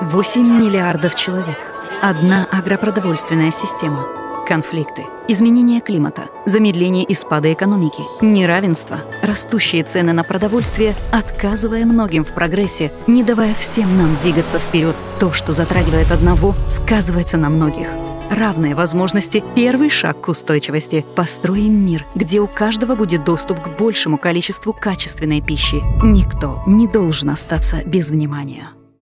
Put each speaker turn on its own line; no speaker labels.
8 миллиардов человек. Одна агропродовольственная система. Конфликты, изменение климата, замедление и спада экономики, неравенство, растущие цены на продовольствие, отказывая многим в прогрессе, не давая всем нам двигаться вперед. То, что затрагивает одного, сказывается на многих. Равные возможности – первый шаг к устойчивости. Построим мир, где у каждого будет доступ к большему количеству качественной пищи. Никто не должен остаться без внимания.